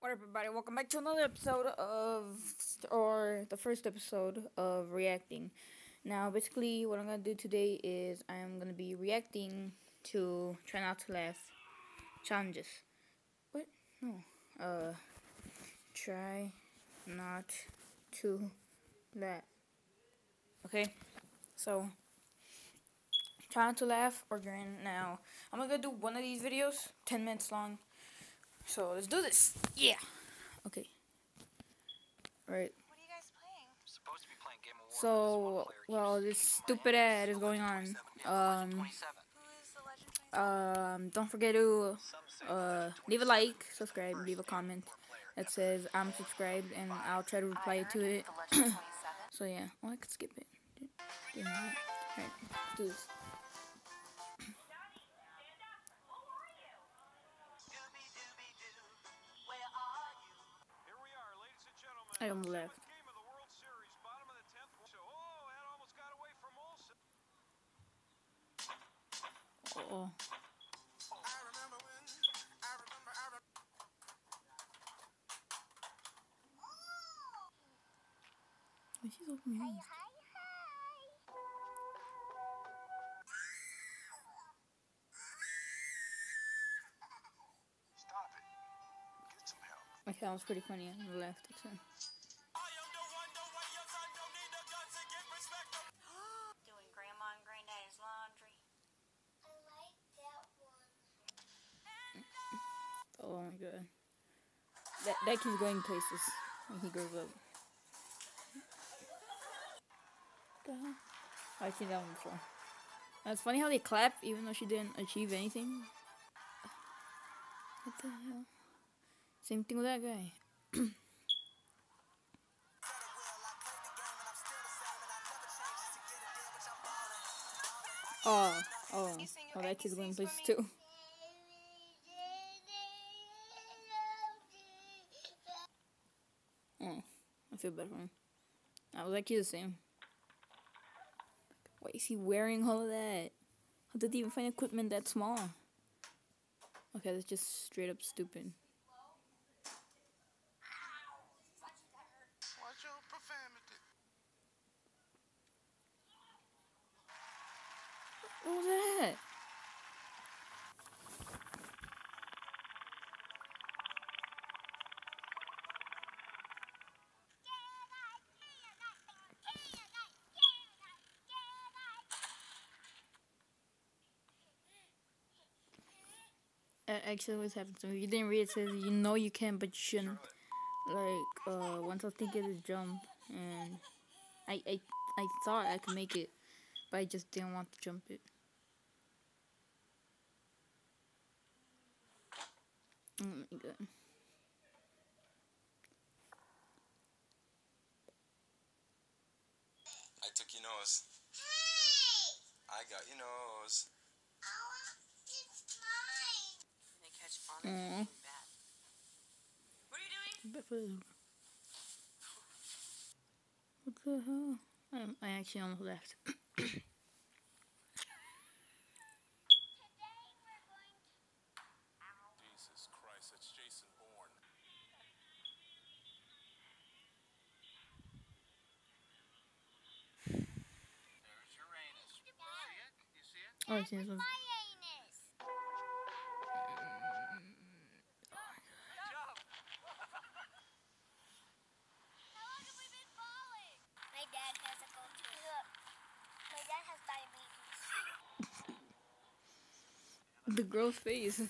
What up, everybody? Welcome back to another episode of, or the first episode of reacting. Now, basically, what I'm gonna do today is I'm gonna be reacting to try not to laugh challenges. What? No. Uh, try not to laugh. Okay. So, try not to laugh or grin. Now, I'm gonna do one of these videos, 10 minutes long. So let's do this. Yeah. Okay. Right. What are you guys playing? Supposed to be playing Game of War. So, well, this stupid ad is going on. Um, Who is the Legend 27? um, don't forget to uh leave a like, subscribe, leave a comment that says I'm subscribed, and I'll try to reply to it. The Legend 27? So yeah, well I could skip it. You know? Alright, let's do this. Of the tenth. So, oh, that almost got away from Olsen. Oh. Why she's open your Okay, that was pretty funny on the left. Actually. Doing Grandma and Granddaddy's laundry. Mm-hmm. Oh my god. That that kid's going places when he grows up. Hell? Oh, I've seen that one before. And it's funny how they clap even though she didn't achieve anything. What the hell? Same thing with that guy. oh, oh, oh, that kid's going places too. Oh, I feel better for him. I was actually the same. Why is he wearing all of that? How did he even find equipment that small? Okay, that's just straight up stupid. Watch your profanity. What was that? Actually always happens to me. You didn't read it, it says you know you can, but you shouldn't. Like, uh, once I think thinking to jump, and I, I, I thought I could make it, but I just didn't want to jump it. Oh my god. I took your nose. Hey! I got your nose. They catch on it Aw. being bad. What are you doing? But for- What the hell? I, I actually almost left. Jesus Christ, it's Jason Bourne. There's Uranus. You see it? Oh, I see this one. The girl's face.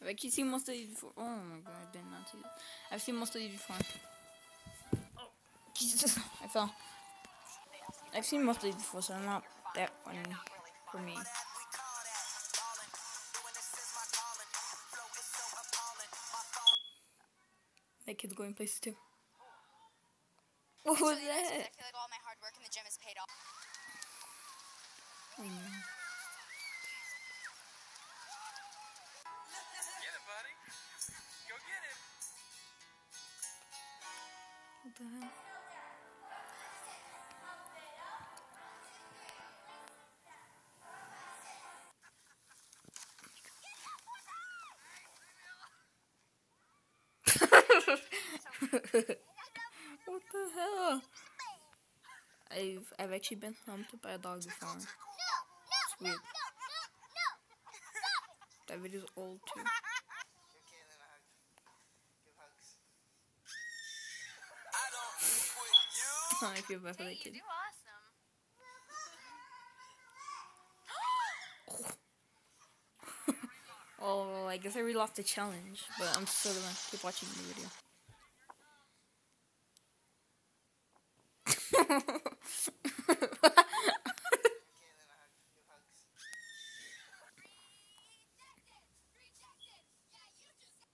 I've actually seen most of these before. Oh my god, I did not see that. I've seen most of these before. Oh, Jesus. I fell. I've seen most of these before, so I'm not that funny for me. That kid's going places too. What was I that? feel like all my hard work in the gym has paid off. I know. Hell? what the hell? I've I've actually been humped by a dog before. No, no, It's no, weird. That video's old too. Give Caitlin a hug. Give hugs. I don't quit you. I feel bad for that kid. Oh, well, I guess I really lost the challenge, but I'm still gonna keep watching the video. Caitlin a hug. Give hugs.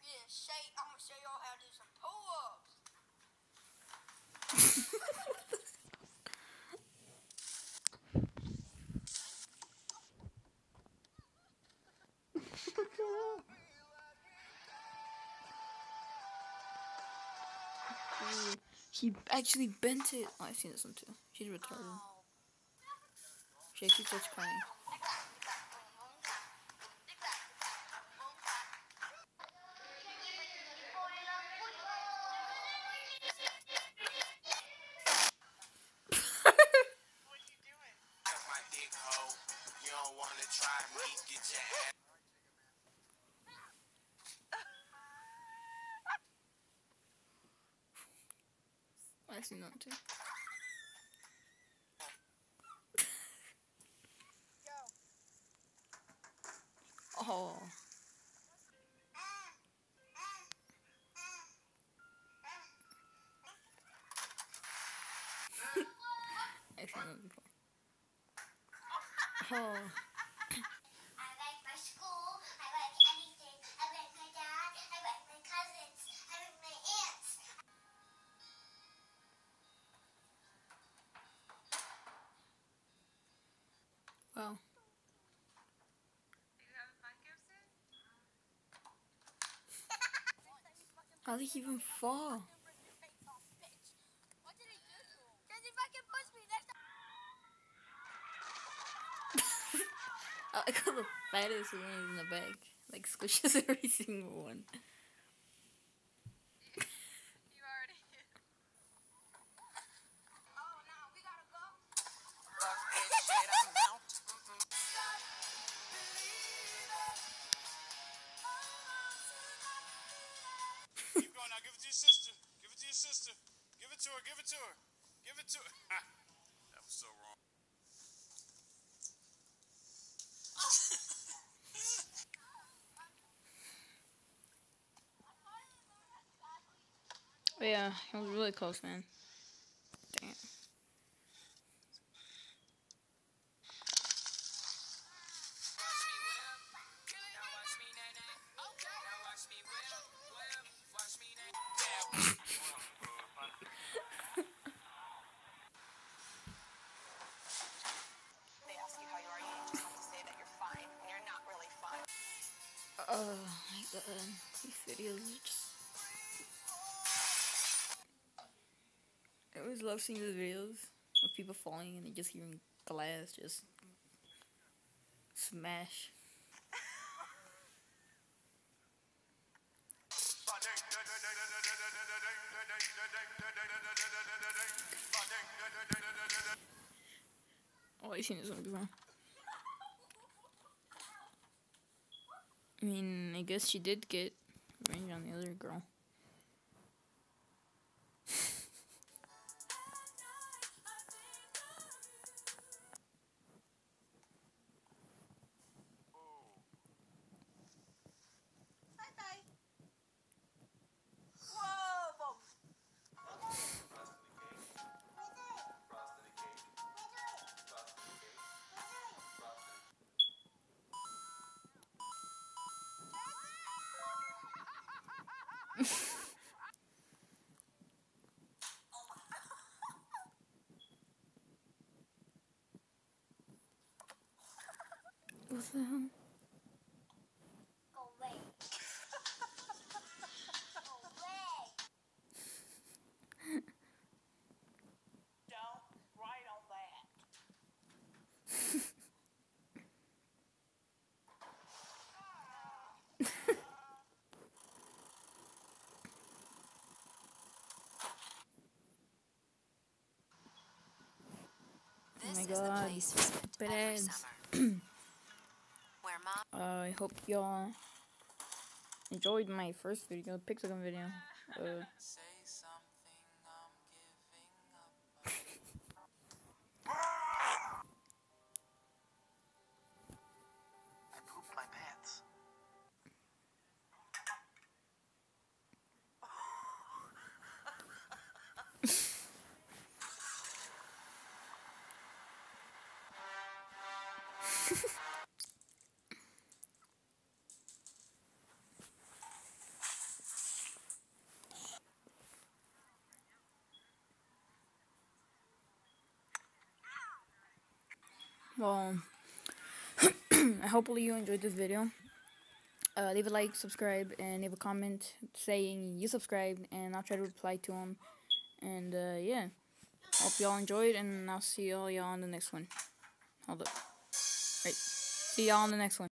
Yeah, say, I'm gonna show y'all how to do some pull-ups. He actually bent it. Oh, I've seen this one too. She's retarded. She actually starts crying. I've seen that too. Oh. I've seen that before. Oh. How did he even fall? I how the fattest one in the back. Like squishes every single one. Give it to your sister. Give it to your sister. Give it to her. Give it to her. Give it to her. that was so wrong. Yeah, it was really close, man. Dang. God. These videos are just. I always love seeing these videos of people falling and just hearing glass just smash. Oh, I've seen this one before. I mean, I guess she did get range on the other girl. What the hell? Go away. Go away. Don't write on that. is the God. place we spent every Perez. summer. Where mom Uh, I hope y'all enjoyed my first video, Pixelgun video. Uh, well, hopefully you enjoyed this video. Uh, leave a like, subscribe, and leave a comment saying you subscribed, and I'll try to reply to them. And uh, yeah, hope y'all enjoyed, and I'll see all y'all on the next one. Hold up. Right. See y'all on the next one.